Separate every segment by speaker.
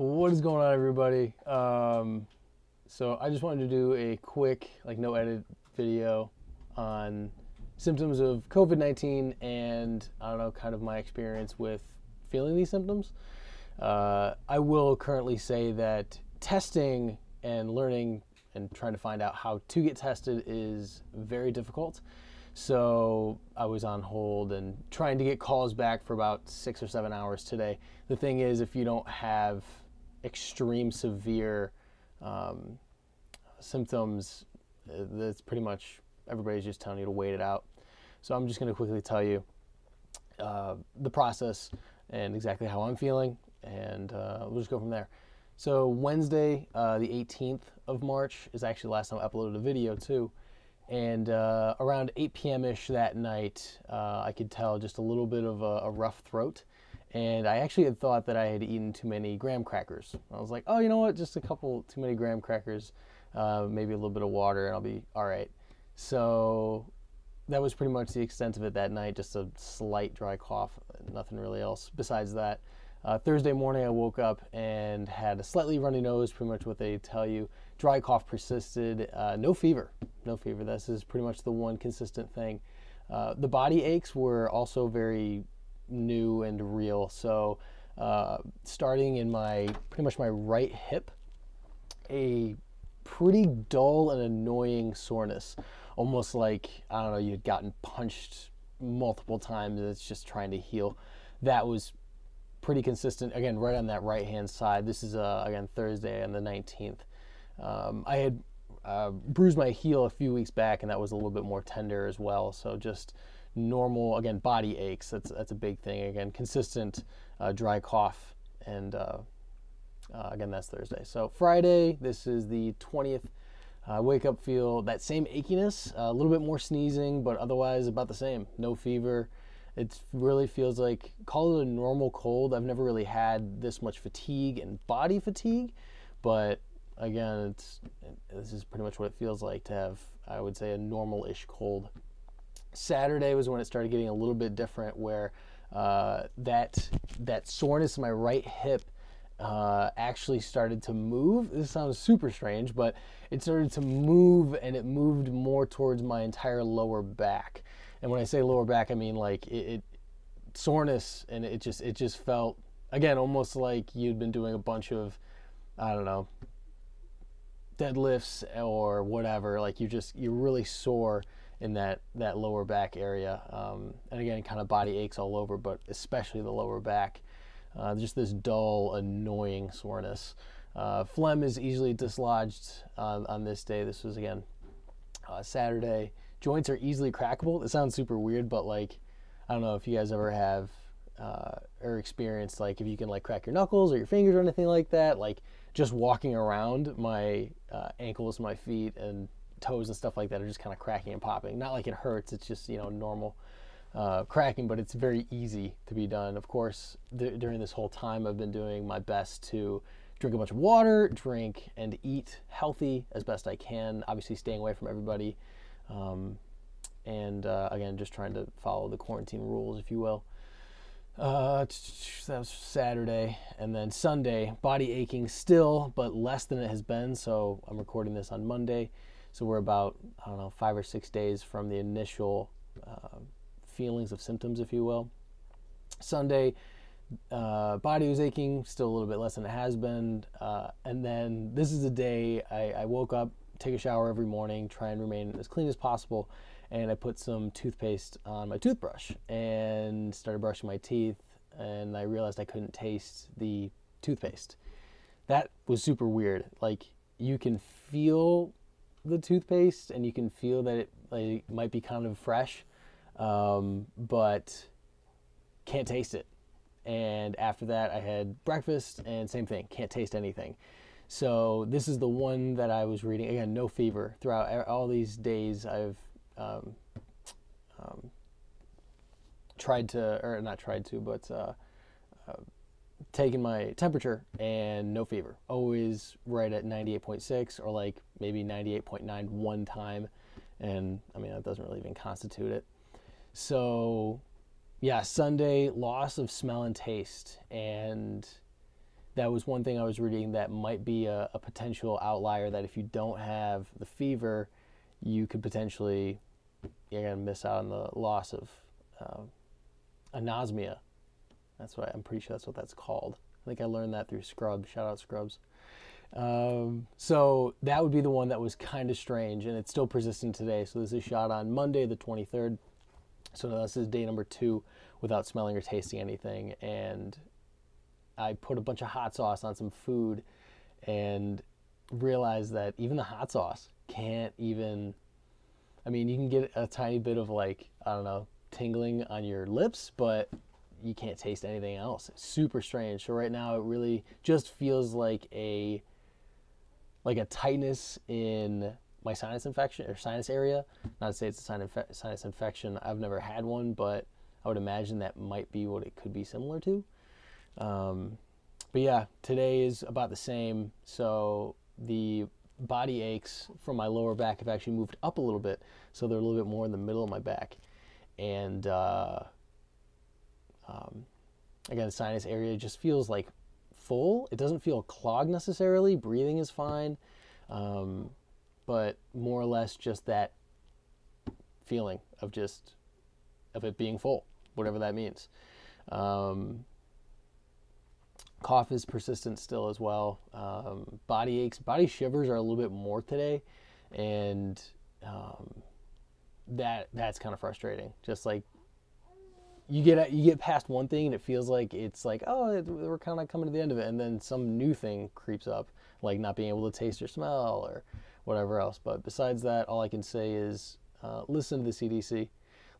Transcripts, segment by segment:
Speaker 1: What is going on, everybody? Um, so I just wanted to do a quick, like no edit video on symptoms of COVID 19 and I don't know, kind of my experience with feeling these symptoms. Uh, I will currently say that testing and learning and trying to find out how to get tested is very difficult. So I was on hold and trying to get calls back for about six or seven hours today. The thing is, if you don't have extreme severe um, symptoms, uh, that's pretty much everybody's just telling you to wait it out. So I'm just going to quickly tell you uh, the process and exactly how I'm feeling, and uh, we'll just go from there. So Wednesday, uh, the 18th of March, is actually the last time I uploaded a video too. And uh, around 8 p.m. ish that night, uh, I could tell just a little bit of a, a, rough throat. And I actually had thought that I had eaten too many graham crackers. I was like, oh, you know what? Just a couple too many graham crackers, uh, maybe a little bit of water, and I'll be all right. So that was pretty much the extent of it that night. Just a slight dry cough, nothing really else besides that. Uh, Thursday morning, I woke up and had a slightly runny nose, pretty much what they tell you. Dry cough persisted, uh, no fever, no fever. This is pretty much the one consistent thing. Uh, the body aches were also very new and real. So, uh, starting in my pretty much my right hip, a pretty dull and annoying soreness, almost like I don't know, you'd gotten punched multiple times. And it's just trying to heal. That was pretty consistent. Again, right on that right hand side. This is uh, again Thursday on the 19th. Um, I had uh, bruised my heel a few weeks back, and that was a little bit more tender as well. So just normal again body aches. That's that's a big thing. Again, consistent uh, dry cough, and uh, uh, again that's Thursday. So Friday, this is the 20th. I wake up, feel that same achiness, a little bit more sneezing, but otherwise about the same. No fever. It really feels like call it a normal cold. I've never really had this much fatigue and body fatigue, but again, it's this is pretty much what it feels like to have. I would say a normal-ish cold. Saturday was when it started getting a little bit different, where uh, that that soreness in my right hip uh, actually started to move. This sounds super strange, but it started to move, and it moved more towards my entire lower back. And when I say lower back, I mean like it, it soreness, and it just it just felt again almost like you'd been doing a bunch of I don't know deadlifts or whatever. Like you just you're really sore in that that lower back area, um, and again, kind of body aches all over, but especially the lower back. Uh, just this dull, annoying soreness. Uh, phlegm is easily dislodged on, on this day. This was again uh, Saturday joints are easily crackable. It sounds super weird, but like, I don't know if you guys ever have uh, or experienced like if you can like crack your knuckles or your fingers or anything like that. Like just walking around, my uh, ankles, my feet, and toes and stuff like that are just kind of cracking and popping. Not like it hurts. It's just you know normal. Uh, cracking, but it's very easy to be done. Of course, th- during this whole time, I've been doing my best to drink a bunch of water, drink and eat healthy as best I can. Obviously, staying away from everybody um, and uh, again, just trying to follow the quarantine rules, if you will. Uh, that was Saturday, and then Sunday, body aching still, but less than it has been. So I'm recording this on Monday, so we're about I don't know five or six days from the initial uh, feelings of symptoms, if you will. Sunday, uh, body was aching, still a little bit less than it has been, uh, and then this is the day I, I woke up take a shower every morning, try and remain as clean as possible. And I put some toothpaste on my toothbrush and started brushing my teeth. And I realized I couldn't taste the toothpaste. That was super weird. Like, you can feel the toothpaste and you can feel that it like, might be kind of fresh, um, but can't taste it. And after that, I had breakfast and same thing, can't taste anything. So this is the one that I was reading. Again, no fever throughout all these days. I've um, um, tried to, or not tried to, but uh, uh, taken my temperature and no fever. Always right at 98.6 or like maybe 98.9 one time. And I mean, that doesn't really even constitute it. So, yeah, Sunday, loss of smell and taste. And that was one thing I was reading that might be a, a potential outlier that if you don't have the fever, you could potentially you're gonna miss out on the loss of uh, anosmia. That's what I'm pretty sure that's what that's called. I think I learned that through Scrubs. Shout out Scrubs. Um, so that would be the one that was kind of strange, and it's still persistent today. So this is shot on Monday, the 23rd. So this is day number two without smelling or tasting anything, and I put a bunch of hot sauce on some food, and realized that even the hot sauce can't even. I mean, you can get a tiny bit of like I don't know tingling on your lips, but you can't taste anything else. It's super strange. So right now it really just feels like a like a tightness in my sinus infection or sinus area. Not to say it's a sinus infection. I've never had one, but I would imagine that might be what it could be similar to. Um, but yeah, today is about the same. So the body aches from my lower back have actually moved up a little bit. So they're a little bit more in the middle of my back. And uh, um, again, the sinus area just feels like full. It doesn't feel clogged necessarily. Breathing is fine, um, but more or less just that feeling of just of it being full, whatever that means. Um, cough is persistent still as well. Um, body aches, body shivers are a little bit more today, and um, that that's kind of frustrating. Just like you get you get past one thing and it feels like it's like oh we're kind of coming to the end of it. And then some new thing creeps up like not being able to taste or smell or whatever else. But besides that all i can say is uh, listen to the cdc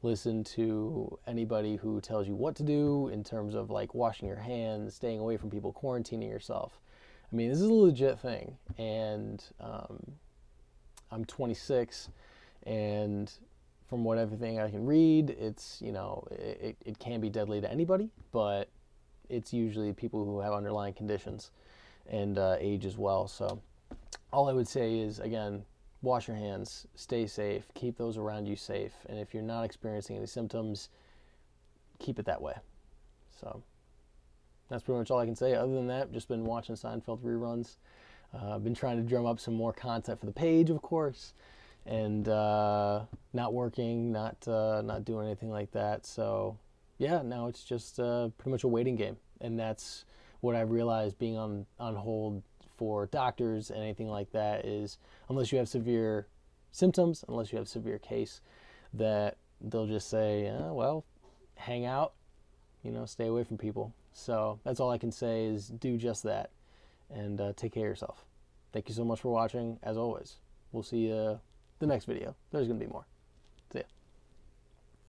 Speaker 1: listen to anybody who tells you what to do in terms of like washing your hands staying away from people quarantining yourself. I mean this is a legit thing. And um, i'm 26 and from what everything I can read, it's you know it, it can be deadly to anybody, but it's usually people who have underlying conditions and uh, age as well. So all I would say is again, wash your hands, stay safe, keep those around you safe, and if you're not experiencing any symptoms, keep it that way. So that's pretty much all I can say. Other than that, just been watching Seinfeld reruns. Uh, I've been trying to drum up some more content for the page, of course and uh, not working, not uh, not doing anything like that. So yeah, now it's just uh, pretty much a waiting game, and that's what I've realized being on on hold for doctors and anything like that is unless you have severe symptoms, unless you have severe case, that they'll just say, eh, well, hang out, you know, stay away from people. So that's all I can say is do just that and uh, take care of yourself. Thank you so much for watching. As always, we'll see you the next video. There's going to be more.